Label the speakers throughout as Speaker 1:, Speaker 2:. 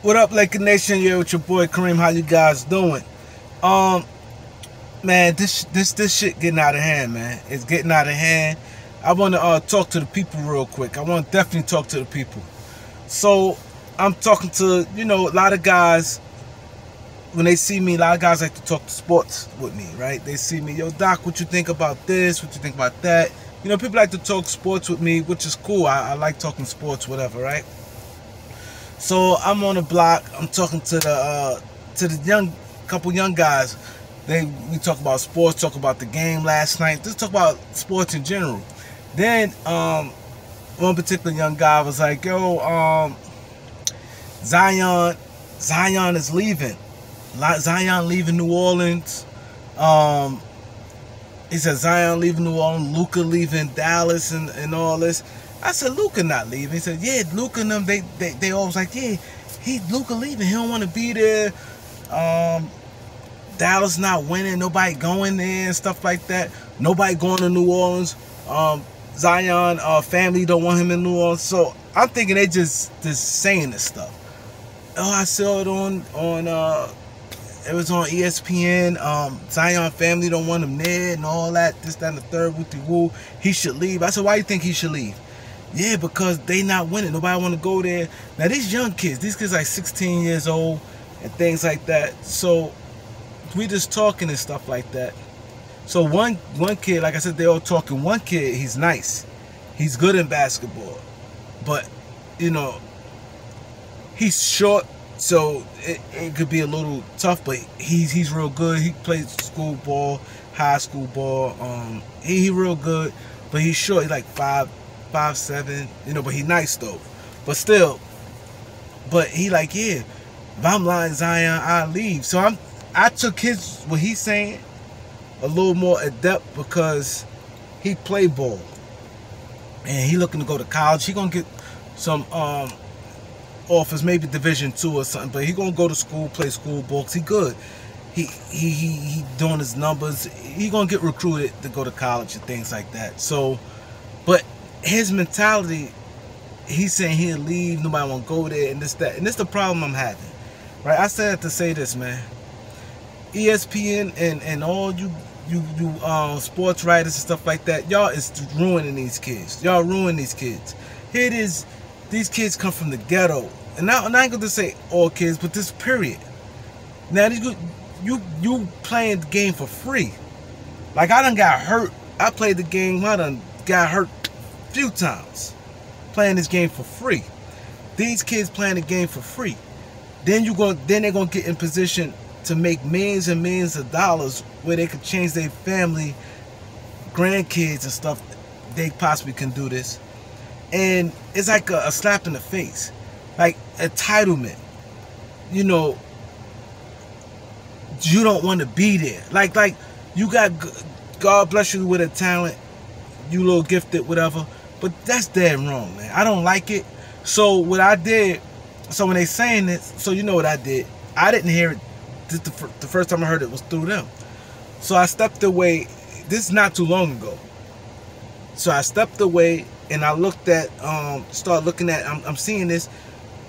Speaker 1: What up, Laker Nation? Yeah, with your boy Kareem. How you guys doing? Um, man, this this this shit getting out of hand, man. It's getting out of hand. I want to uh, talk to the people real quick. I want to definitely talk to the people. So I'm talking to you know a lot of guys. When they see me, a lot of guys like to talk to sports with me, right? They see me, yo, Doc, what you think about this? What you think about that? You know, people like to talk sports with me, which is cool. I, I like talking sports, whatever, right? So I'm on the block. I'm talking to the uh, to the young couple young guys. They we talk about sports, talk about the game last night. Just talk about sports in general. Then um, one particular young guy was like, "Yo, um, Zion, Zion is leaving. Zion leaving New Orleans. Um, he said Zion leaving New Orleans, Luka leaving Dallas, and, and all this." I said, Luka not leaving. He said, yeah, Luka and them, they, they, they always like, yeah, he Luka leaving. He don't want to be there. Um, Dallas not winning. Nobody going there and stuff like that. Nobody going to New Orleans. Um, Zion uh, family don't want him in New Orleans. So I'm thinking they just just saying this stuff. Oh, I saw it on on uh, it was on ESPN. Um, Zion family don't want him there and all that. This, that, and the third. Wooty woo. He should leave. I said, why you think he should leave? Yeah, because they not winning. Nobody want to go there. Now these young kids, these kids like 16 years old and things like that. So we just talking and stuff like that. So one one kid, like I said, they all talking. One kid, he's nice. He's good in basketball. But, you know, he's short, so it, it could be a little tough, but he's he's real good. He plays school ball, high school ball. Um he, he real good, but he's short. He's like five five seven, you know, but he nice though. But still, but he like, yeah, if I'm lying Zion, I leave. So I'm I took his what he's saying a little more adept because he play ball. And he looking to go to college. He gonna get some um offers, maybe division two or something, but he gonna go to school, play school ball. He good. He, he he he doing his numbers. He gonna get recruited to go to college and things like that. So, but his mentality, he's saying he'll leave, nobody won't go there, and this that, and this the problem I'm having, right? I said to say this, man. ESPN and and all you you you uh, sports writers and stuff like that, y'all is ruining these kids. Y'all ruining these kids. Here it is. These kids come from the ghetto, and now I'm not going to say all kids, but this period. Now these you you playing the game for free. Like I done got hurt. I played the game. I done got hurt few times playing this game for free. These kids playing the game for free. Then you going then they're gonna get in position to make millions and millions of dollars where they could change their family, grandkids and stuff. They possibly can do this. And it's like a, a slap in the face. Like entitlement. You know, you don't want to be there. Like like you got God bless you with a talent, you little gifted, whatever. But that's dead wrong, man. I don't like it. So what I did, so when they saying this, so you know what I did. I didn't hear it. The, the first time I heard it was through them. So I stepped away. This is not too long ago. So I stepped away and I looked at, um, start looking at. I'm, I'm seeing this.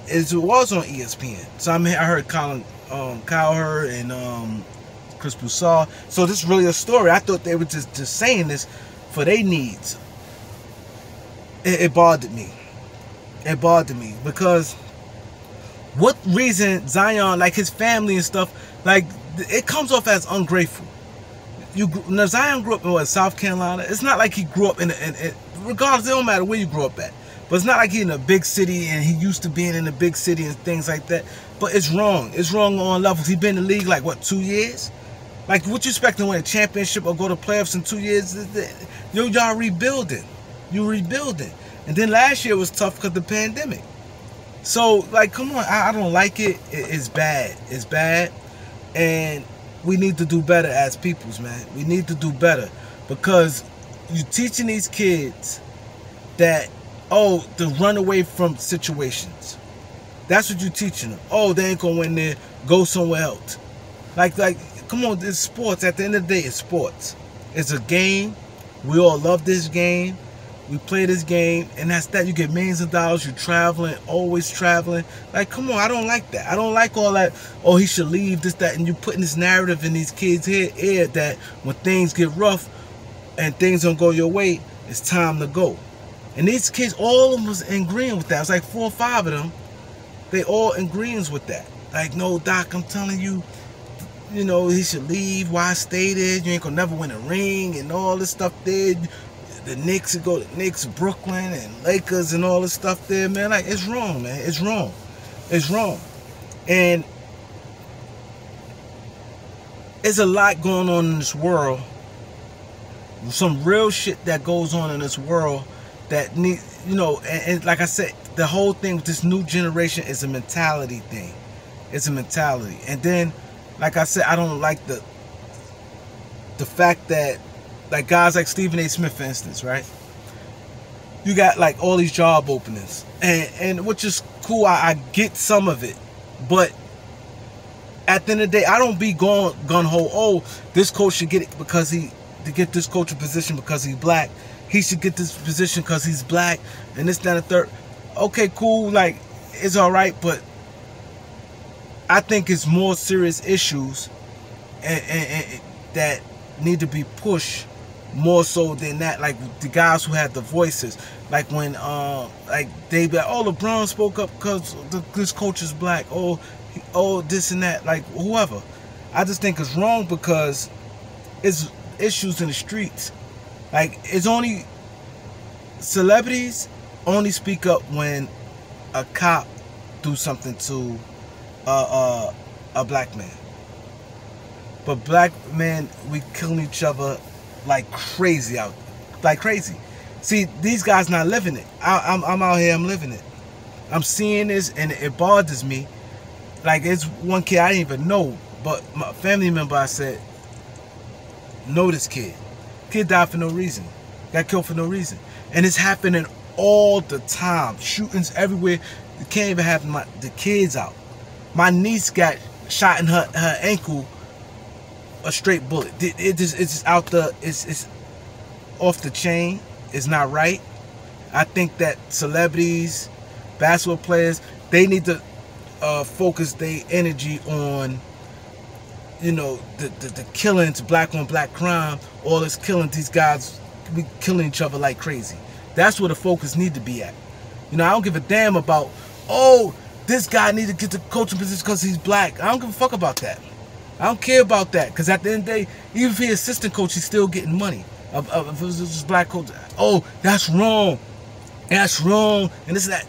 Speaker 1: It was on ESPN. So I mean, I heard Colin um, Cowherd and um, Chris Broussard. So this is really a story. I thought they were just just saying this for their needs it, it bothered me. It bothered me because what reason Zion, like his family and stuff, like it comes off as ungrateful. You now Zion grew up in what South Carolina. It's not like he grew up in, in, in regardless. It don't matter where you grew up at. But it's not like he in a big city and he used to being in a big city and things like that. But it's wrong. It's wrong on levels. He been in the league like what two years? Like what you expect to win a championship or go to playoffs in two years? Yo, y'all rebuilding. You rebuilding. And then last year was tough because the pandemic. So, like, come on. I, I don't like it. it. It's bad. It's bad. And we need to do better as peoples, man. We need to do better. Because you're teaching these kids that, oh, to run away from situations. That's what you're teaching them. Oh, they ain't going to win there. Go somewhere else. Like, like, come on. It's sports. At the end of the day, it's sports. It's a game. We all love this game We play this game, and that's that. You get millions of dollars. You're traveling, always traveling. Like, come on, I don't like that. I don't like all that. Oh, he should leave this, that, and you're putting this narrative in these kids' head, that when things get rough and things don't go your way, it's time to go. And these kids, all of them was in agreeing with that. It's like four or five of them. They all in agreement with that. Like, no, Doc, I'm telling you, you know, he should leave. Why stay there? You ain't gonna never win a ring and all this stuff there the Knicks go to Knicks, Brooklyn, and Lakers, and all this stuff there, man. Like it's wrong, man. It's wrong. It's wrong. And there's a lot going on in this world. Some real shit that goes on in this world that need, you know, and, and like I said, the whole thing with this new generation is a mentality thing. It's a mentality. And then, like I said, I don't like the the fact that like guys like Stephen A. Smith, for instance, right? You got like all these job openings, and and which is cool. I, I get some of it, but at the end of the day, I don't be going gun ho. Oh, this coach should get it because he to get this coaching position because he's black. He should get this position because he's black, and this, that, and third. Okay, cool. Like it's all right, but I think it's more serious issues and, and, and that need to be pushed more so than that. Like the guys who had the voices, like when uh, like they be like, oh LeBron spoke up because this coach is black. Oh, oh this and that. Like whoever. I just think it's wrong because it's issues in the streets. Like it's only celebrities only speak up when a cop do something to a black man. But black men, we killing each other like crazy out, like crazy. See, these guys not living it. I, am I'm, I'm out here, I'm living it. I'm seeing this, and it bothers me. Like it's one kid I didn't even know, but my family member I said, know this kid. Kid died for no reason, got killed for no reason, and it's happening all the time. Shootings everywhere. You can't even have my the kids out. My niece got shot in her her ankle a straight bullet. It, it just it's out the it's it's off the chain. It's not right. I think that celebrities, basketball players, they need to uh, focus their energy on you know the, the, the killings, black on black crime, all this killing these guys be killing each other like crazy. That's where the focus need to be at. You know, I don't give a damn about oh this guy need to get the coaching position because he's black. I don't give a fuck about that. I don't care about that because at the end of the day, even if he's assistant coach, he's still getting money. If, it was just black coach, oh, that's wrong. That's wrong. And this that.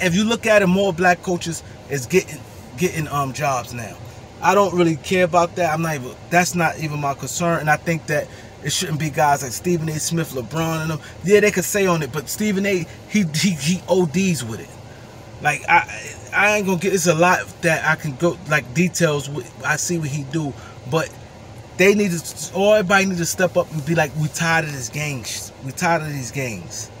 Speaker 1: If you look at it, more black coaches is getting getting um jobs now. I don't really care about that. I'm not even. That's not even my concern. And I think that it shouldn't be guys like Stephen A. Smith, LeBron, and them. Yeah, they could say on it, but Stephen A. He he he ODs with it. Like I I ain't gonna get. It's a lot that I can go like details. I see what he do, but they need to. All everybody need to step up and be like, we tired of this gangs. We tired of these gangs.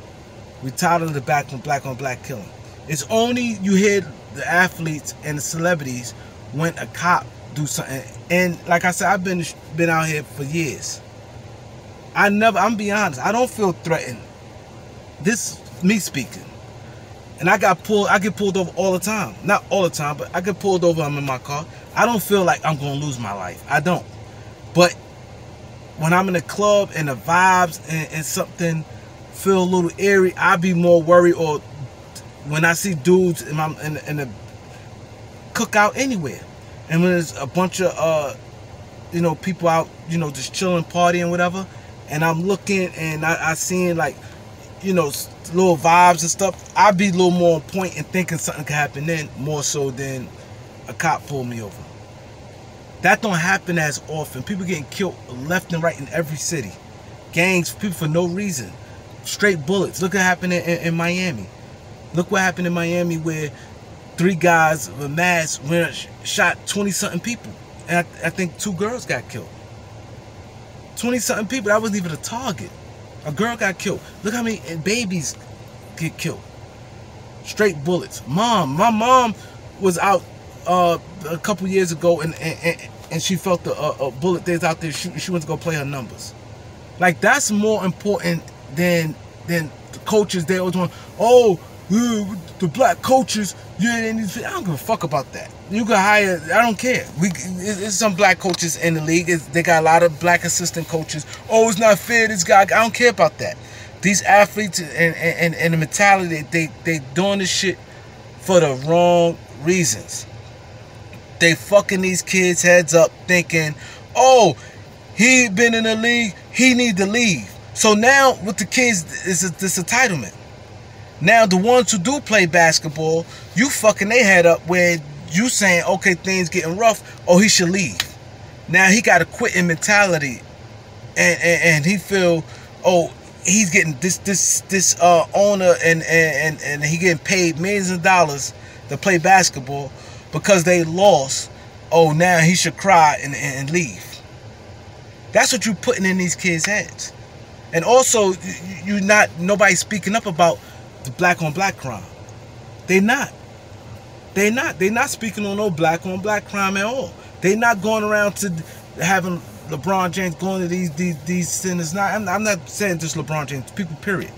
Speaker 1: We tired of the black on black on black killing. It's only you hear the athletes and the celebrities when a cop do something. And like I said, I've been been out here for years. I never. I'm be honest. I don't feel threatened. This me speaking. And I got pulled, I get pulled over all the time. Not all the time, but I get pulled over, I'm in my car. I don't feel like I'm gonna lose my life. I don't. But when I'm in a club and the vibes and, and something feel a little eerie, I be more worried or when I see dudes in, my, in, in the cookout anywhere. And when there's a bunch of uh you know people out, you know, just chilling, partying, whatever, and I'm looking and I, I seeing like you know, little vibes and stuff, I'd be a little more on point and thinking something could happen then more so than a cop pull me over. That don't happen as often. People getting killed left and right in every city. Gangs, people for no reason. Straight bullets. Look what happened in, in, in Miami. Look what happened in Miami where three guys with masks went shot 20 something people. And I, I think two girls got killed. 20 something people. That wasn't even a target. A girl got killed. Look how many babies get killed. Straight bullets. Mom, my mom was out uh, a couple years ago and and, and she felt the uh, a bullet that's out there shooting. She went to go play her numbers. Like that's more important than than the coaches they always want, oh, uh, the black coaches, need I don't give a fuck about that. You can hire, I don't care. We it's some black coaches in the league. It's, they got a lot of black assistant coaches. Oh, it's not fair. This guy, I don't care about that. These athletes and and, and the mentality they they doing this shit for the wrong reasons. They fucking these kids heads up thinking, oh, he been in the league, he need to leave. So now with the kids, it's this entitlement. Now the ones who do play basketball, you fucking they head up where you saying, okay, things getting rough, oh, he should leave. Now he got a quitting mentality. And, and, and he feel, oh, he's getting this this this uh owner and and and he getting paid millions of dollars to play basketball because they lost. Oh, now he should cry and, and leave. That's what you're putting in these kids' heads. And also, you're not nobody speaking up about the black on black crime. They not. They not. They not speaking on no black on black crime at all. They not going around to having LeBron James going to these these these centers. Not. I'm, I'm not saying just LeBron James. People. Period.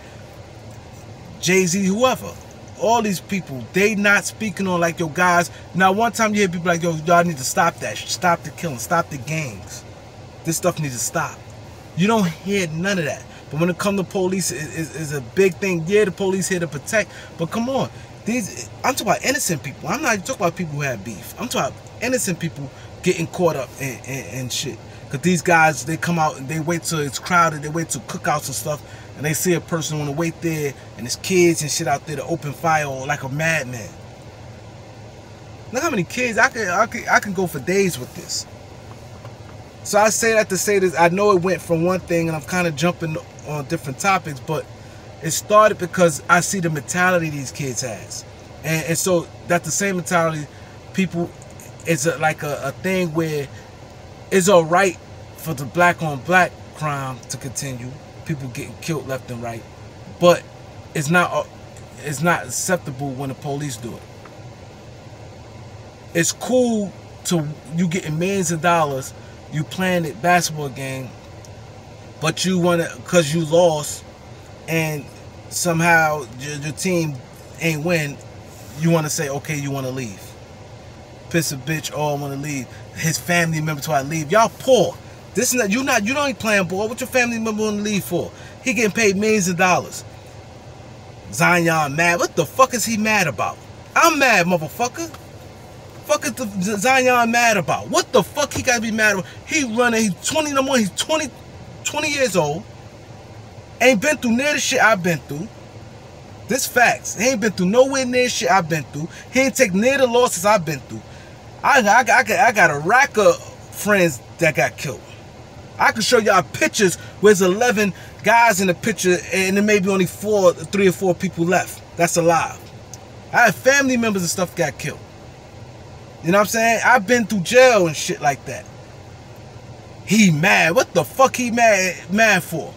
Speaker 1: Jay Z. Whoever. All these people. They not speaking on like yo guys. Now one time you hear people like yo y'all need to stop that. Stop the killing. Stop the gangs. This stuff needs to stop. You don't hear none of that. But when it comes to police, is a big thing. Yeah, the police here to protect. But come on, these I'm talking about innocent people. I'm not talking about people who have beef. I'm talking about innocent people getting caught up in, in, in shit. Cause these guys, they come out and they wait till it's crowded. They wait till cookouts and stuff, and they see a person want to wait there, and there's kids and shit out there to open fire like a madman. Look how many kids I can I can I can go for days with this. So I say that to say this. I know it went from one thing, and I'm kind of jumping on different topics, but it started because I see the mentality these kids has, and, and so that's the same mentality. People, it's a, like a, a thing where it's all right for the black on black crime to continue. People getting killed left and right, but it's not uh, it's not acceptable when the police do it. It's cool to you getting millions of dollars you playing a basketball game, but you want to, because you lost, and somehow your, your team ain't win, you want to say, okay, you want to leave. Piss a bitch, oh, I want to leave. His family member to I leave. Y'all poor. This is not, you not, you don't ain't playing ball. What your family member want to leave for? He getting paid millions of dollars. Zion mad. What the fuck is he mad about? I'm mad, motherfucker fuck is the Zion mad about? What the fuck he gotta be mad about? He running, he's 20 no more, he's 20, 20 years old. Ain't been through near the shit I've been through. This facts. He ain't been through nowhere near the shit I've been through. He ain't take near the losses I've been through. I, I, I, I got a rack of friends that got killed. I can show y'all pictures where there's 11 guys in the picture and there may be only four, three or four people left. That's alive. I have family members and stuff got killed. You know what I'm saying? I've been through jail and shit like that. He mad. What the fuck he mad mad for?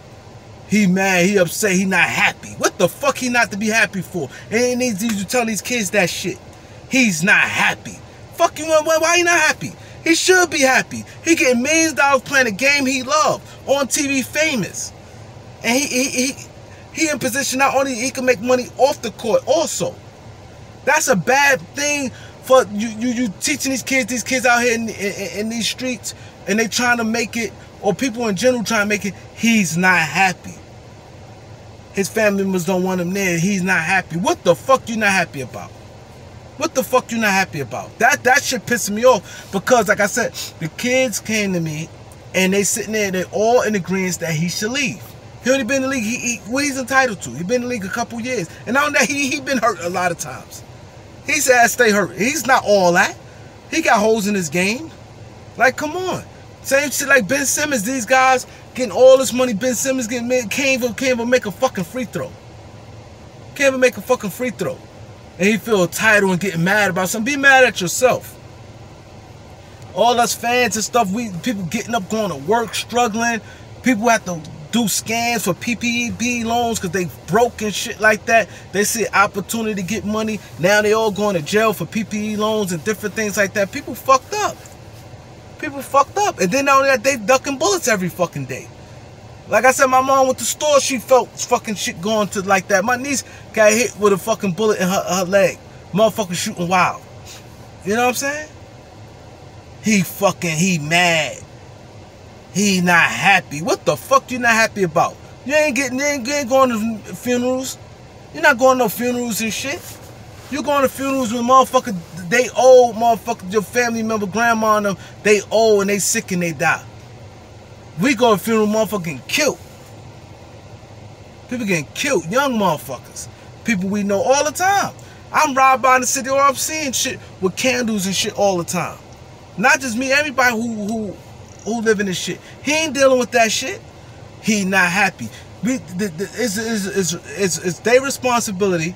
Speaker 1: He mad, he upset, he not happy. What the fuck he not to be happy for? And he needs to tell these kids that shit. He's not happy. Fuck you, why, why he not happy? He should be happy. He getting millions of dollars playing a game he love on TV famous. And he, he, he, he in position not only he can make money off the court also. That's a bad thing for you, you, you teaching these kids, these kids out here in, in, in these streets, and they trying to make it, or people in general trying to make it, he's not happy. His family members don't want him there. He's not happy. What the fuck you not happy about? What the fuck you not happy about? That that shit pissing me off because, like I said, the kids came to me and they sitting there. They all in agreement that he should leave. He only been in the league. He, he what he's entitled to. He been in the league a couple years, and on that he he been hurt a lot of times. He said stay hurt. He's not all that. He got holes in his game. Like, come on. Same shit like Ben Simmons. These guys getting all this money. Ben Simmons getting made, can't even, can't even make a fucking free throw. Can't even make a fucking free throw. And he feel entitled and getting mad about something. Be mad at yourself. All us fans and stuff, we people getting up, going to work, struggling. People have to do scans for PPP loans because they broke and shit like that. They see opportunity to get money. Now they all going to jail for PPE loans and different things like that. People fucked up. People fucked up. And then not only that, they ducking bullets every fucking day. Like I said, my mom went to the store, she felt fucking shit going to like that. My niece got hit with a fucking bullet in her, her leg. Motherfucker shooting wild. You know what I'm saying? He fucking, he mad. He not happy. What the fuck you not happy about? You ain't getting, you ain't going to funerals. You're not going to no funerals and shit. You going to funerals with motherfucker, they old motherfucker, your family member, grandma and them, they old and they sick and they die. We go to funeral motherfucker getting killed. People getting killed, young motherfuckers. People we know all the time. I'm riding by in the city or I'm seeing shit with candles and shit all the time. Not just me, everybody who who who live in this shit. He ain't dealing with that shit. He not happy. We, the, the, it's, it's, it's, it's, it's their responsibility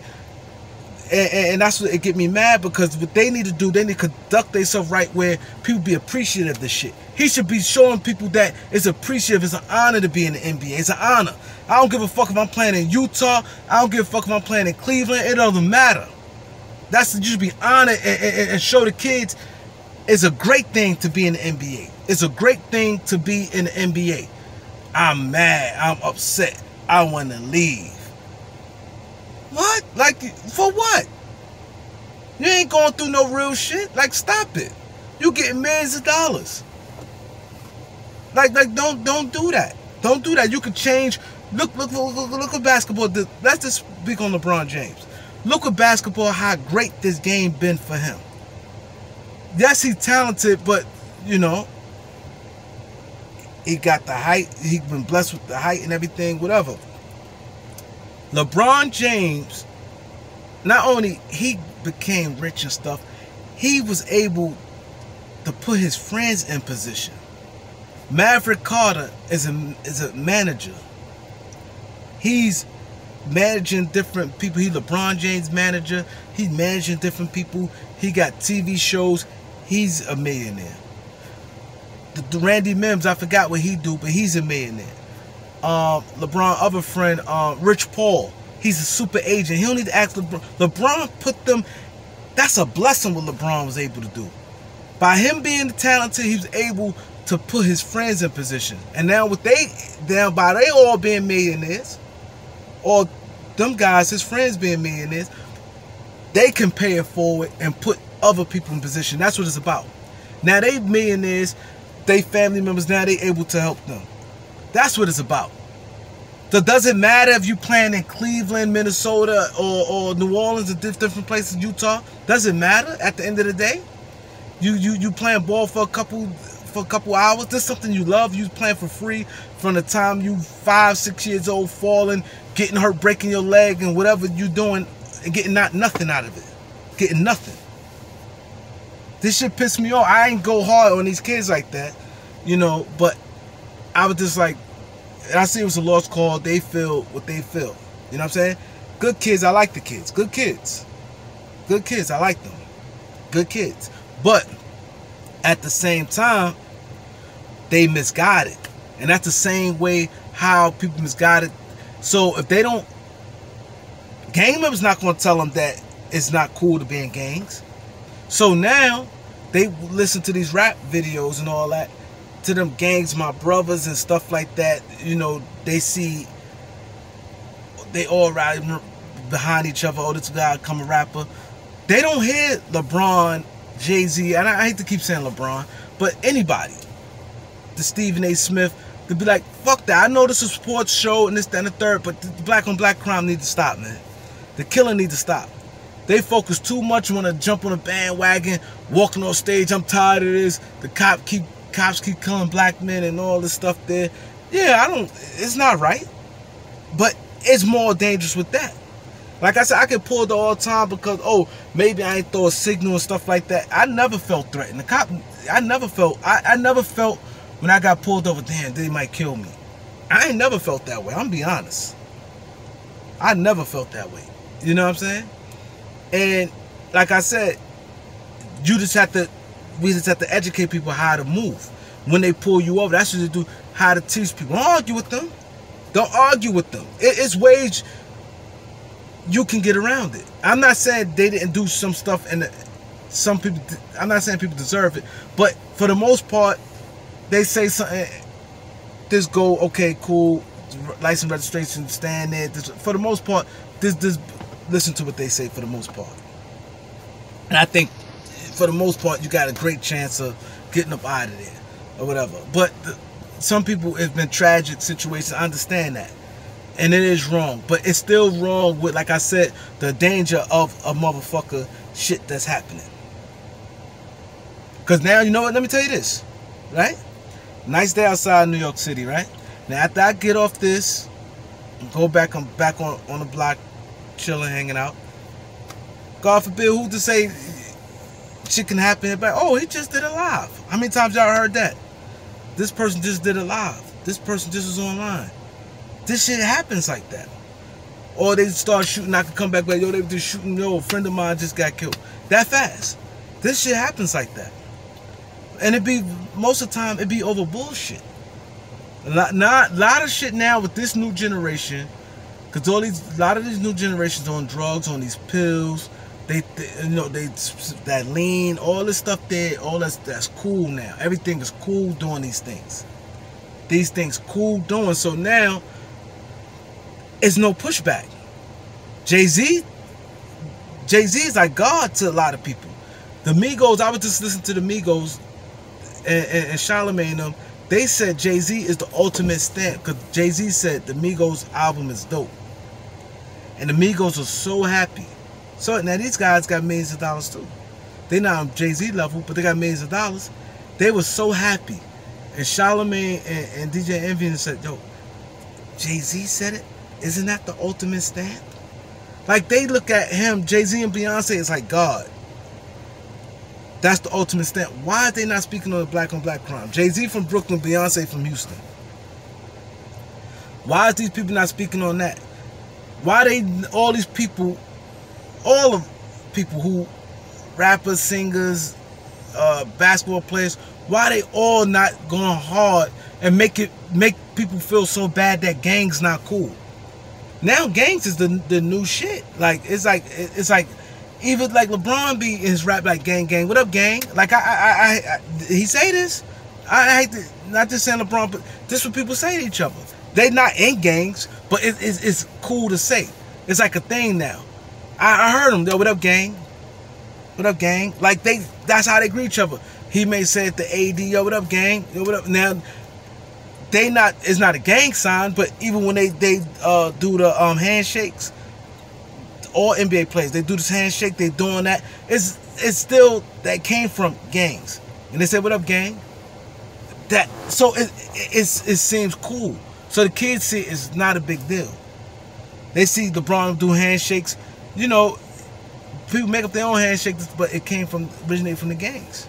Speaker 1: and, and, that's what it get me mad because what they need to do, they need to conduct themselves right where people be appreciative of this shit. He should be showing people that it's appreciative, it's an honor to be in the NBA. It's an honor. I don't give a fuck if I'm playing in Utah. I don't give a fuck if I'm playing in Cleveland. It doesn't matter. That's you should be honored and, and, and show the kids it's a great thing to be in the NBA. It's a great thing to be in the NBA. I'm mad. I'm upset. I want to leave. Like, for what? You ain't going through no real shit. Like, stop it. You getting millions of dollars. Like, like, don't, don't do that. Don't do that. You can change. Look, look, look, look, look at basketball. Let's just speak on LeBron James. Look at basketball. How great this game been for him. Yes, he's talented, but you know, he got the height. He been blessed with the height and everything, whatever. LeBron James, not only he became rich and stuff, he was able to put his friends in position. Maverick Carter is a is a manager. He's managing different people. He LeBron James manager. He's managing different people. He got TV shows. He's a millionaire. The, the Randy Mims, I forgot what he do, but he's a millionaire um, LeBron other friend, um, Rich Paul. He's a super agent. He don't need to ask LeBron. LeBron put them. That's a blessing what LeBron was able to do. By him being talented, he was able to put his friends in position. And now with they, now by they all being millionaires, or them guys, his friends being millionaires, they can pay it forward and put other people in position. That's what it's about. Now they millionaires, they family members. Now they able to help them. That's what it's about. So does it matter if you playing in Cleveland, Minnesota, or, or New Orleans, or different places, in Utah? Does it matter at the end of the day? You you you playing ball for a couple for a couple hours. This is something you love. You playing for free from the time you five, six years old, falling, getting hurt, breaking your leg, and whatever you doing, and getting not nothing out of it. Getting nothing. This shit pissed me off. I ain't go hard on these kids like that, you know, but I was just like, I see it was a lost call. They feel what they feel. You know what I'm saying? Good kids. I like the kids. Good kids. Good kids. I like them. Good kids. But at the same time, they misguided. And that's the same way how people misguided. So if they don't, gang members not going to tell them that it's not cool to be in gangs. So now they listen to these rap videos and all that to them gangs, my brothers and stuff like that, you know, they see they all ride behind each other. Oh, this guy come a rapper. They don't hear LeBron, Jay Z, and I, I hate to keep saying LeBron, but anybody, the Stephen A. Smith, to be like, fuck that. I know this is a sports show and this, that, and the third, but the black on black crime needs to stop, man. The killing needs to stop. They focus too much on to jump on a bandwagon, walking on stage. I'm tired of this. The cop keep cops keep killing black men and all this stuff there. Yeah, I don't, it's not right. But it's more dangerous with that. Like I said, I get pulled all the time because, oh, maybe I ain't throw a signal and stuff like that. I never felt threatened. The cop, I never felt, I, I never felt when I got pulled over, damn, they might kill me. I ain't never felt that way. I'm be honest. I never felt that way. You know what I'm saying? And like I said, you just have to we just have to educate people how to move. When they pull you over, that's what do. How to teach people. Don't argue with them. Don't argue with them. It, it's ways you can get around it. I'm not saying they didn't do some stuff and some people. I'm not saying people deserve it, but for the most part, they say something this go okay, cool, license registration, stand there. This, for the most part, this this listen to what they say for the most part. And I think for the most part, you got a great chance of getting up out of there or whatever. But the, some people have been tragic situations. I understand that. And it is wrong. But it's still wrong with, like I said, the danger of a motherfucker shit that's happening. Because now, you know what? Let me tell you this. Right? Nice day outside New York City, right? Now, after I get off this, go back, I'm back on, on the block, chilling, hanging out. God forbid, who to say shit can happen? But oh, he just did it live. How many times y'all heard that? This person just did it live. This person just was online. This shit happens like that. Or they start shooting, I can come back like, yo, they were just shooting, yo, a friend of mine just got killed. That fast. This shit happens like that. And it be, most of the time, it be over bullshit. A lot, not, a lot of shit now with this new generation, because all these, a lot of these new generations on drugs, on these pills, they, they, you know they that lean all this stuff there all that's that's cool now. Everything is cool doing these things. These things cool doing. So now it's no pushback. Jay-z jay-z is like god to a lot of people. The migos i was just listening to the migos and, and, and charlemagne them. They said jay-z is the ultimate stamp because jay-z said the migos album is dope. And the migos are so happy so now these guys got millions of dollars too. They're not on Jay Z level, but they got millions of dollars. They were so happy, and Charlemagne and, and DJ Envy said, "Yo, Jay Z said it. Isn't that the ultimate stamp?" Like they look at him, Jay Z and Beyonce is like God. That's the ultimate stamp. Why are they not speaking on the black on black crime? Jay Z from Brooklyn, Beyonce from Houston. Why is these people not speaking on that? Why they all these people all of people who rappers, singers, uh, basketball players, why they all not going hard and make it make people feel so bad that gangs not cool. Now gangs is the the new shit. Like it's like it's like even like LeBron be his rap like gang gang. What up gang? Like I I, I, I he say this. I, hate to not just saying LeBron, but this what people say to each other. They not in gangs, but it, it's it's cool to say. It's like a thing now. I, I heard him. Yo, what up, gang? What up, gang? Like they, that's how they greet each other. He may say it to AD, yo, what up, gang? Yo, what up? Now, they not, it's not a gang sign, but even when they they uh, do the um, handshakes, all NBA players, they do this handshake, they doing that. It's it's still that came from gangs, and they said, "What up, gang?" That so it it, it seems cool. So the kids see it's not a big deal. They see LeBron do handshakes you know, people make up their own handshakes, but it came from originated from the gangs.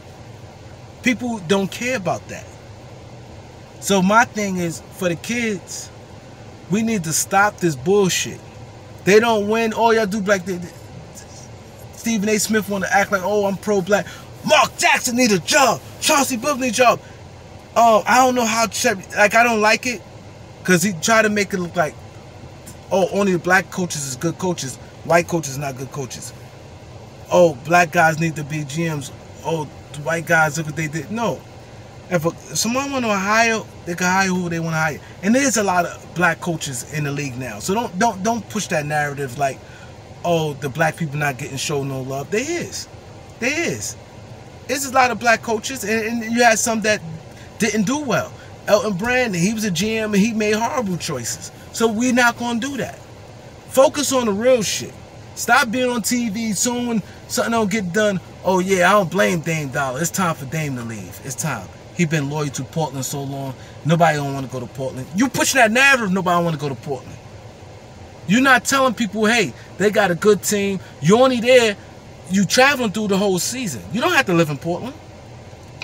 Speaker 1: People don't care about that. So my thing is for the kids, we need to stop this bullshit. They don't win. All y'all do black. They, Stephen A. Smith want to act like, oh, I'm pro-black. Mark Jackson need a job. Chauncey Billups need a job. Oh, I don't know how. Like I don't like it because he tried to make it look like, oh, only the black coaches is good coaches. White coaches not good coaches. Oh, black guys need to be GMs. Oh, white guys look what they did. No. If, a, if someone want to hire, they can hire who they want to hire. And there's a lot of black coaches in the league now. So don't don't don't push that narrative like, oh, the black people not getting shown no love. There is. There is. There's a lot of black coaches, and, and you had some that didn't do well. Elton Brandon, he was a GM and he made horrible choices. So we're not going to do that. Focus on the real shit. Stop being on TV soon something don't get done. Oh yeah, I don't blame Dame Dolla. It's time for Dame to leave. It's time. He been loyal to Portland so long. Nobody don't want to go to Portland. You pushing that narrative. Nobody want to go to Portland. You're not telling people, hey, they got a good team. You're only there. You traveling through the whole season. You don't have to live in Portland.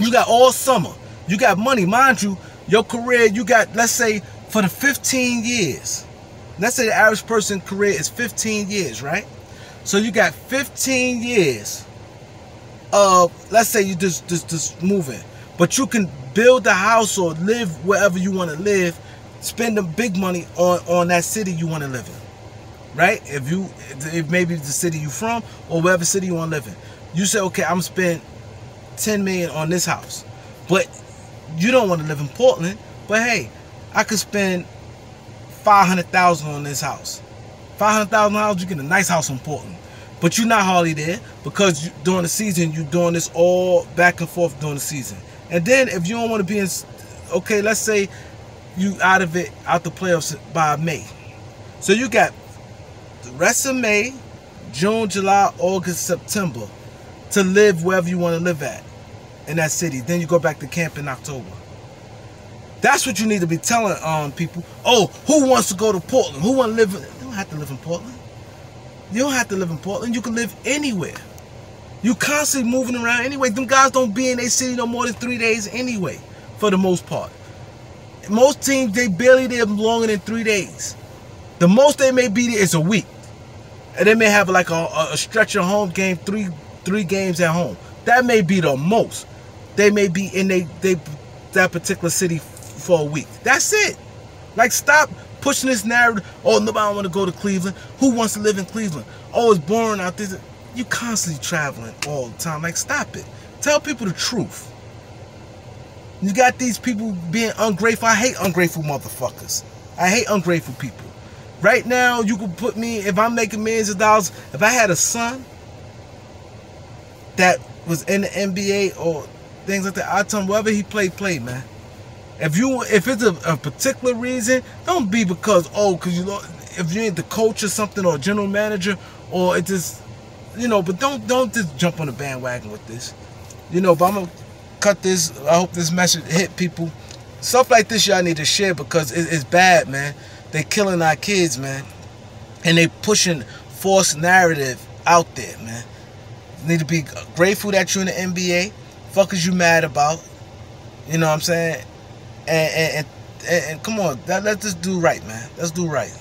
Speaker 1: You got all summer. You got money, mind you. Your career, you got let's say for the 15 years let's say the average person career is 15 years, right? So you got 15 years of, let's say you just, just, just moving, but you can build a house or live wherever you want to live, spend the big money on, on that city you want to live in, right? If you, if maybe the city you from or wherever city you want to live in. You say, okay, I'm spend 10 million on this house, but you don't want to live in Portland, but hey, I could spend five hundred thousand on this house. Five hundred thousand dollars, you get a nice house in Portland. But you're not hardly there because you, during the season you're doing this all back and forth during the season. And then if you don't want to be in, okay, let's say you out of it, out the playoffs by May. So you got the rest of May, June, July, August, September to live wherever you want to live at in that city. Then you go back to camp in October. That's what you need to be telling um people. Oh, who wants to go to Portland? Who want to live? Have to live in Portland. You don't have to live in Portland. You can live anywhere. You constantly moving around anyway. Them guys don't be in their city no more than three days anyway, for the most part. Most teams they barely there longer than three days. The most they may be there is a week, and they may have like a, a stretch of home game, three three games at home. That may be the most. They may be in they they that particular city for a week. That's it. Like stop pushing this narrative. Oh, nobody want to go to Cleveland. Who wants to live in Cleveland? Oh, it's boring out there. You constantly traveling all the time. Like stop it. Tell people the truth. You got these people being ungrateful. I hate ungrateful motherfuckers. I hate ungrateful people. Right now, you could put me, if I'm making millions of dollars, if I had a son that was in the NBA or things like that, I'd tell him whatever he played, play, man. If you if it's a, a particular reason, don't be because oh, cause you know if you ain't the coach or something or general manager or it just you know, but don't don't just jump on the bandwagon with this. You know, but I'm gonna cut this. I hope this message hit people. Stuff like this y'all need to share because it, it's bad, man. They killing our kids, man, and they pushing false narrative out there, man. You need to be grateful that you're in the NBA. Fuck is you mad about? You know what I'm saying? And, and, and, and come on, that, let's just do right, man. Let's do right.